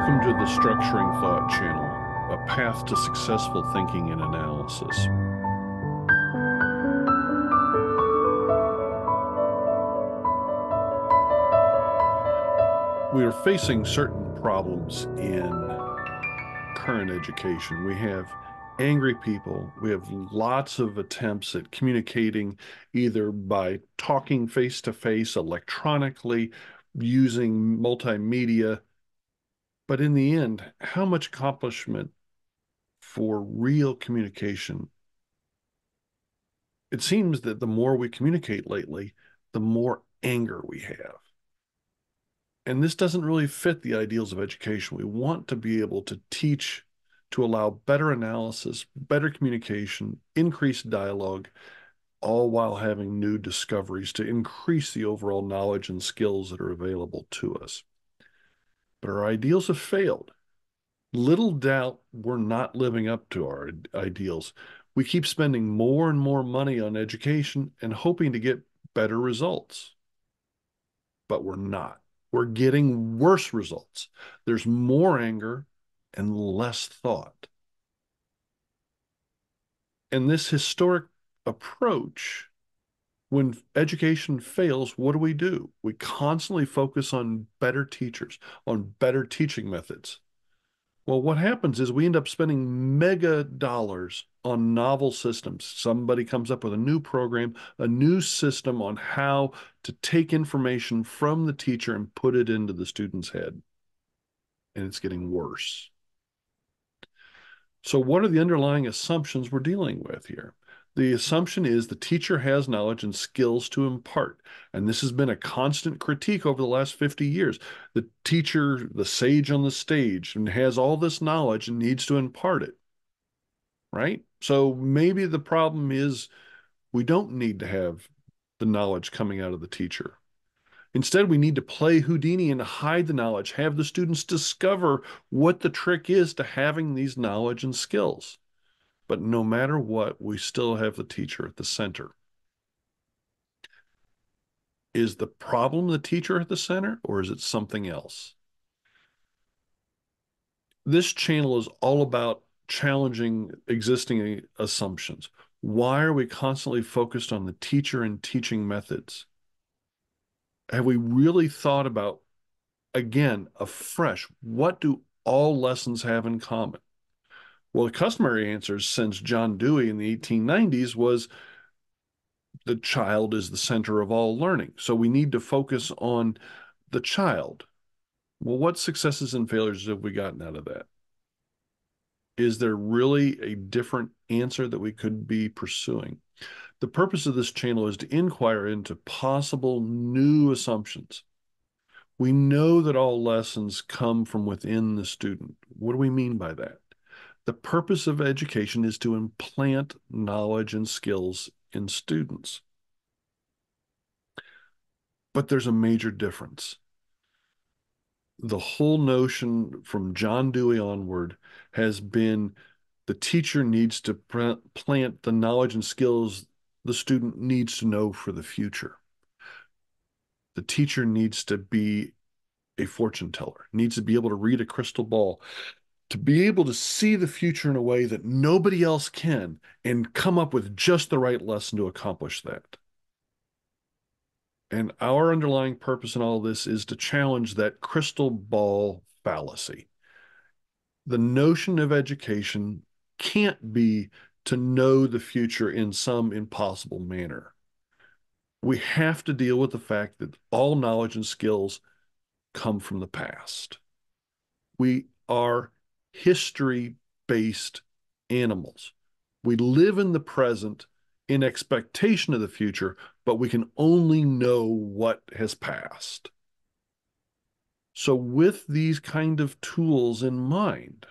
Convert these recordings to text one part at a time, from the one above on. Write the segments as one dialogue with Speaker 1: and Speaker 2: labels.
Speaker 1: Welcome to the Structuring Thought channel, a path to successful thinking and analysis. We are facing certain problems in current education. We have angry people. We have lots of attempts at communicating either by talking face to face, electronically, using multimedia. But in the end, how much accomplishment for real communication? It seems that the more we communicate lately, the more anger we have. And this doesn't really fit the ideals of education. We want to be able to teach to allow better analysis, better communication, increased dialogue, all while having new discoveries to increase the overall knowledge and skills that are available to us. But our ideals have failed. Little doubt we're not living up to our ideals. We keep spending more and more money on education and hoping to get better results. But we're not. We're getting worse results. There's more anger, and less thought. And this historic approach, when education fails, what do we do? We constantly focus on better teachers, on better teaching methods. Well, what happens is we end up spending mega dollars on novel systems. Somebody comes up with a new program, a new system on how to take information from the teacher and put it into the student's head. And it's getting worse. So, what are the underlying assumptions we're dealing with here? The assumption is the teacher has knowledge and skills to impart. And this has been a constant critique over the last 50 years. The teacher, the sage on the stage, and has all this knowledge and needs to impart it. Right? So maybe the problem is we don't need to have the knowledge coming out of the teacher. Instead, we need to play Houdini and hide the knowledge, have the students discover what the trick is to having these knowledge and skills. But no matter what, we still have the teacher at the center. Is the problem the teacher at the center, or is it something else? This channel is all about challenging existing assumptions. Why are we constantly focused on the teacher and teaching methods? have we really thought about again afresh what do all lessons have in common well the customary answers since john dewey in the 1890s was the child is the center of all learning so we need to focus on the child well what successes and failures have we gotten out of that is there really a different answer that we could be pursuing the purpose of this channel is to inquire into possible new assumptions. We know that all lessons come from within the student. What do we mean by that? The purpose of education is to implant knowledge and skills in students. But there's a major difference. The whole notion from John Dewey onward has been the teacher needs to plant the knowledge and skills the student needs to know for the future. The teacher needs to be a fortune teller, needs to be able to read a crystal ball, to be able to see the future in a way that nobody else can and come up with just the right lesson to accomplish that. And our underlying purpose in all this is to challenge that crystal ball fallacy. The notion of education can't be to know the future in some impossible manner. We have to deal with the fact that all knowledge and skills come from the past. We are history based animals. We live in the present in expectation of the future, but we can only know what has passed. So, with these kind of tools in mind,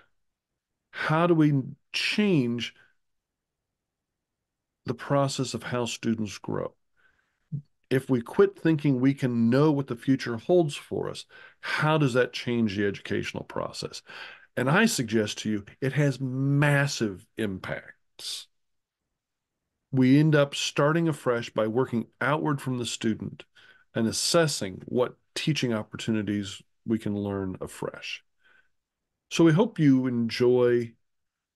Speaker 1: how do we change the process of how students grow. If we quit thinking we can know what the future holds for us, how does that change the educational process? And I suggest to you, it has massive impacts. We end up starting afresh by working outward from the student and assessing what teaching opportunities we can learn afresh. So we hope you enjoy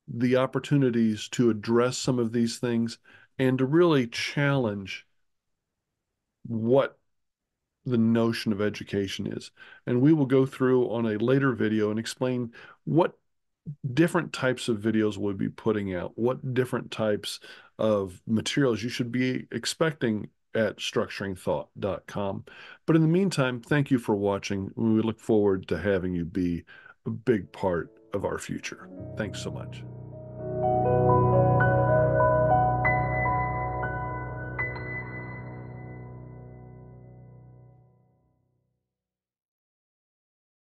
Speaker 1: the opportunities to address some of these things and to really challenge what the notion of education is. And we will go through on a later video and explain what different types of videos we'll be putting out, what different types of materials you should be expecting at structuringthought.com. But in the meantime, thank you for watching. We look forward to having you be a big part of our future. Thanks so much.